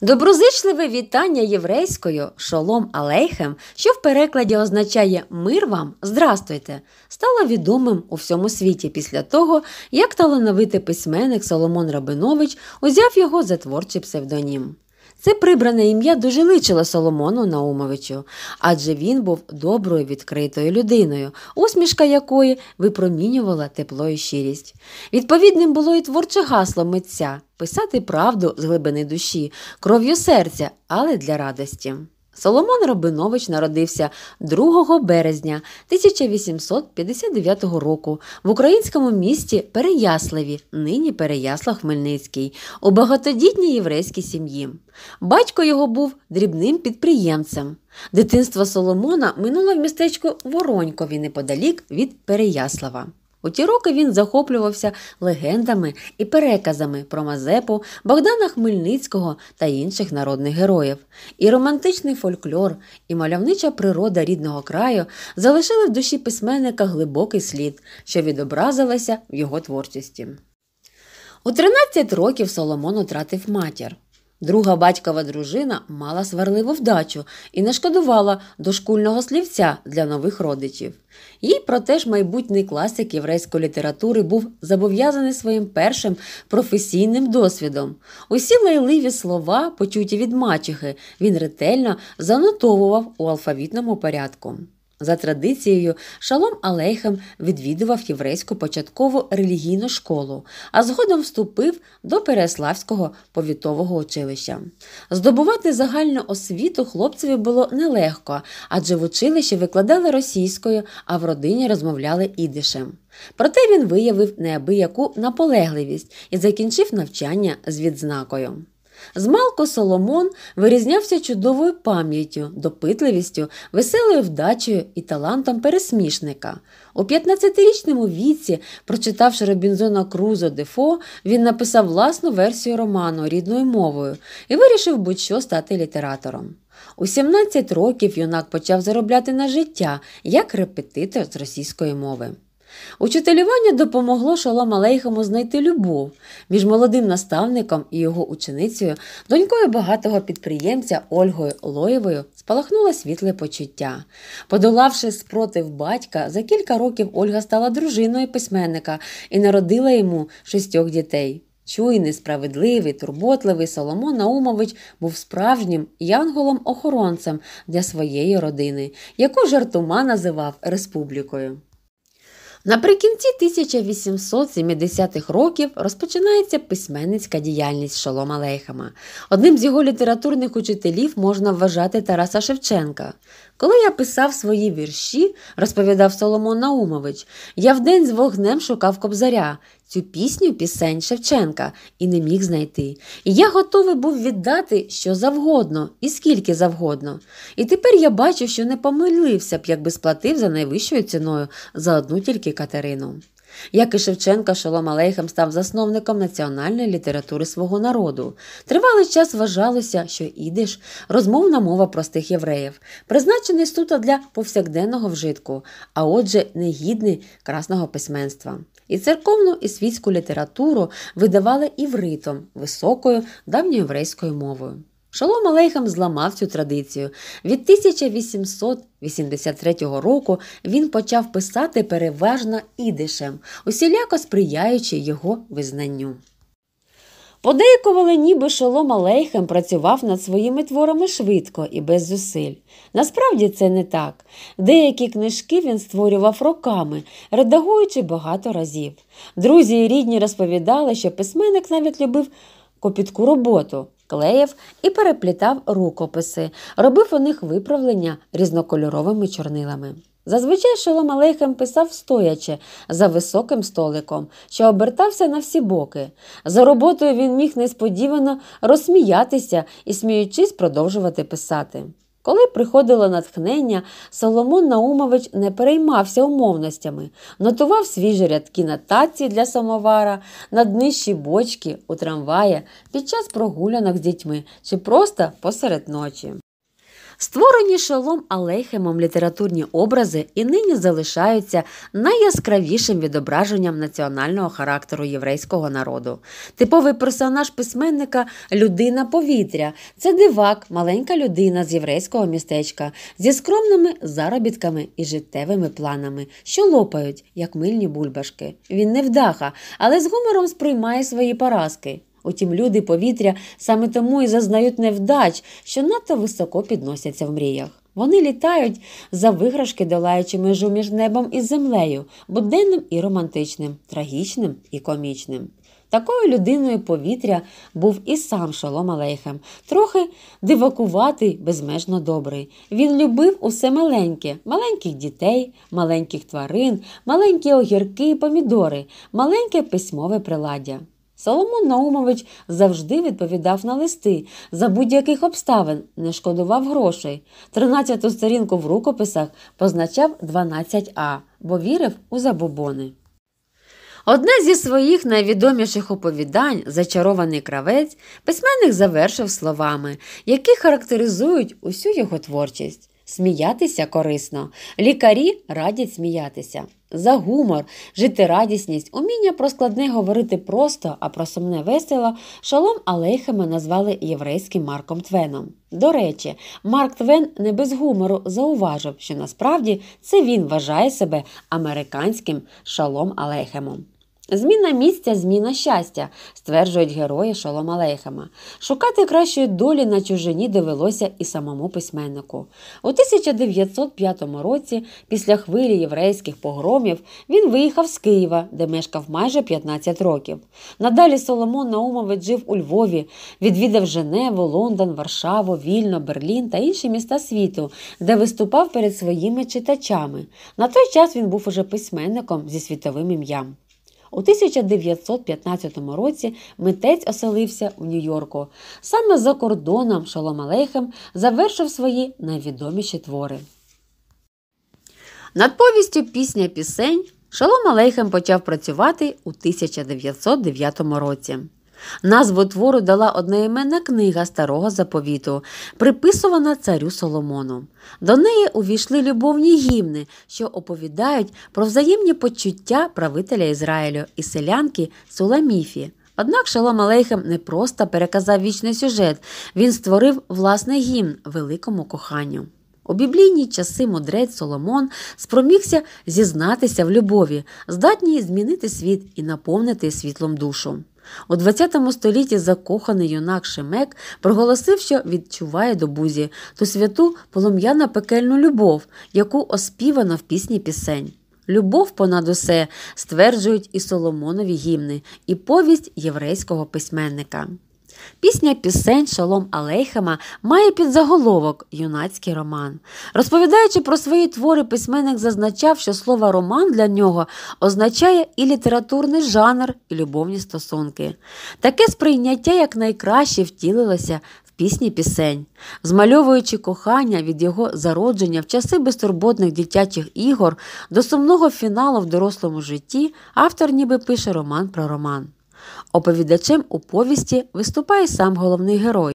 Доброзичливе вітання єврейською шолом алейхем, що в перекладі означає мир вам, здрастуйте, стало відомим у всьому світі після того, як талановитий письменник Соломон Рабинович узяв його за творчий псевдонім. Це прибране ім'я дуже личило Соломону Наумовичу, адже він був доброю відкритою людиною, усмішка якої випромінювала тепло і щирість. Відповідним було і творче гасло митця писати правду з глибини душі, кров'ю серця, але для радості. Соломон Рабинович народився 2 березня 1859 року в українському місті Переяславі, нині Переяслав Хмельницький, у багатодітній єврейській сім'ї. Батько його був дрібним підприємцем. Дитинство Соломона минуло в містечку Воронькові неподалік від Переяслава. У ті роки він захоплювався легендами і переказами про Мазепу, Богдана Хмельницького та інших народних героїв. І романтичний фольклор, і мальовнича природа рідного краю залишили в душі письменника глибокий слід, що відобразилося в його творчості. У 13 років Соломон втратив матір. Друга батькова дружина мала сварливу вдачу і не шкодувала дошкульного слівця для нових родичів. Їй, проте ж, майбутній класик єврейської літератури був зобов'язаний своїм першим професійним досвідом. Усі лайливі слова, почуті від мачехи, він ретельно занотовував у алфавітному порядку. За традицією, Шалом Алейхем відвідував єврейську початкову релігійну школу, а згодом вступив до Переславського повітового училища. Здобувати загальну освіту хлопцеві було нелегко, адже в училищі викладали російською, а в родині розмовляли ідишем. Проте він виявив неабияку наполегливість і закінчив навчання з відзнакою. Змалку Соломон вирізнявся чудовою пам'яттю, допитливістю, веселою вдачею і талантом пересмішника. У 15-річному віці, прочитавши Робінзона Крузо Дефо, він написав власну версію роману рідною мовою і вирішив будь-що стати літератором. У 17 років юнак почав заробляти на життя як репетитор з російської мови. Учителювання допомогло Шолом Алейхому знайти любов між молодим наставником і його ученицею, донькою багатого підприємця Ольгою Лоєвою, спалахнуло світле почуття. Подолавши спротив батька, за кілька років Ольга стала дружиною письменника і народила йому шістьох дітей. Чуйний, справедливий, турботливий Соломон Наумович був справжнім янголом-охоронцем для своєї родини, яку жартома називав республікою. Наприкінці 1870-х років розпочинається письменницька діяльність Шолома Лейхама. Одним з його літературних учителів можна вважати Тараса Шевченка. Коли я писав свої вірші, розповідав Соломон Наумович, я вдень з вогнем шукав кобзаря, цю пісню пісень Шевченка і не міг знайти. І я готовий був віддати що завгодно і скільки завгодно. І тепер я бачу, що не помилився б, якби сплатив за найвищою ціною за одну тільки Катерину. Як і Шевченка, Шолом Алейхем став засновником національної літератури свого народу. Тривалий час вважалося, що ідиш розмовна мова простих євреїв, призначений суто для повсякденного вжитку, а отже, негідний красного письменства. І церковну і світську літературу видавали івритом, високою давньоєврейською мовою. Шолом Алейхам зламав цю традицію. Від 1883 року він почав писати переважно ідишем, усіляко сприяючи його визнанню. Подейкували, ніби Шолом Алейхем працював над своїми творами швидко і без зусиль. Насправді це не так. Деякі книжки він створював роками, редагуючи багато разів. Друзі і рідні розповідали, що письменник навіть любив копітку роботу, клеїв і переплітав рукописи, робив у них виправлення різнокольоровими чорнилами. Зазвичай Шолом Алейхем писав стоячи за високим столиком, що обертався на всі боки. За роботою він міг несподівано розсміятися і, сміючись, продовжувати писати. Коли приходило натхнення, Соломон Наумович не переймався умовностями, нотував свіжі рядки на таці для самовара, на днищі бочки у трамваї, під час прогулянок з дітьми чи просто посеред ночі. Створені шолом Алейхемом літературні образи і нині залишаються найяскравішим відображенням національного характеру єврейського народу. Типовий персонаж письменника людина повітря. Це дивак, маленька людина з єврейського містечка, зі скромними заробітками і життєвими планами, що лопають, як мильні бульбашки. Він не вдаха, але з гумором сприймає свої поразки. Утім, люди повітря саме тому і зазнають невдач, що надто високо підносяться в мріях. Вони літають за виграшки, долаючи межу між небом і землею, буденним і романтичним, трагічним і комічним. Такою людиною повітря був і сам Шолом Алейхем, трохи дивакуватий, безмежно добрий. Він любив усе маленьке, маленьких дітей, маленьких тварин, маленькі огірки і помідори, маленьке письмове приладдя. Соломон Наумович завжди відповідав на листи за будь-яких обставин, не шкодував грошей. Тринадцяту сторінку в рукописах позначав 12А, бо вірив у забобони. Одне зі своїх найвідоміших оповідань, зачарований кравець, письменник завершив словами, які характеризують усю його творчість. Сміятися корисно, лікарі радять сміятися. За гумор, життєрадісність, уміння про складне говорити просто, а про сумне весело, шалом Алейхема назвали єврейським Марком Твеном. До речі, Марк Твен не без гумору зауважив, що насправді це він вважає себе американським шалом Алейхемом. Зміна місця, зміна щастя, стверджують герої Шолом Алейхема. Шукати кращої долі на чужині довелося і самому письменнику. У 1905 році, після хвилі єврейських погромів, він виїхав з Києва, де мешкав майже 15 років. Надалі Соломон Наумович жив у Львові, відвідав Женеву, Лондон, Варшаву, Вільно, Берлін та інші міста світу, де виступав перед своїми читачами. На той час він був уже письменником зі світовим ім'ям. У 1915 році митець оселився у Нью-Йорку. Саме за кордоном Шолом Алейхем завершив свої найвідоміші твори. Над повістю пісня пісень Шолом Алейхем почав працювати у 1909 році. Назву твору дала одноіменна книга старого заповіту, приписувана царю Соломону. До неї увійшли любовні гімни, що оповідають про взаємні почуття правителя Ізраїлю і селянки Суламіфі. Однак Шалом Алейхем не просто переказав вічний сюжет, він створив власний гімн великому коханню. У біблійні часи мудрець Соломон спромігся зізнатися в любові, здатній змінити світ і наповнити світлом душу. У ХХ столітті закоханий юнак Шемек проголосив, що відчуває до бузі ту святу полум'яна пекельну любов, яку оспівано в пісні пісень. Любов понад усе стверджують і Соломонові гімни, і повість єврейського письменника. Пісня пісень Шалом Алейхема має підзаголовок Юнацький роман. Розповідаючи про свої твори, письменник зазначав, що слово роман для нього означає і літературний жанр, і любовні стосунки. Таке сприйняття якнайкраще втілилося в пісні пісень, змальовуючи кохання від його зародження в часи безтурботних дитячих ігор до сумного фіналу в дорослому житті, автор ніби пише роман про роман. Оповідачем у повісті виступає сам головний герой.